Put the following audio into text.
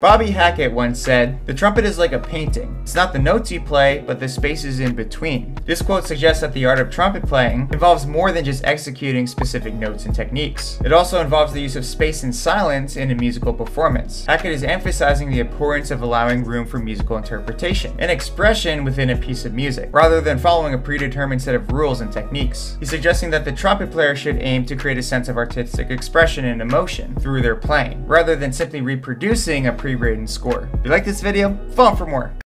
Bobby Hackett once said, The trumpet is like a painting. It's not the notes you play, but the spaces in between. This quote suggests that the art of trumpet playing involves more than just executing specific notes and techniques. It also involves the use of space and silence in a musical performance. Hackett is emphasizing the importance of allowing room for musical interpretation and expression within a piece of music, rather than following a predetermined set of rules and techniques. He's suggesting that the trumpet player should aim to create a sense of artistic expression and emotion through their playing, rather than simply reproducing a pre-written score. If you like this video, follow for more.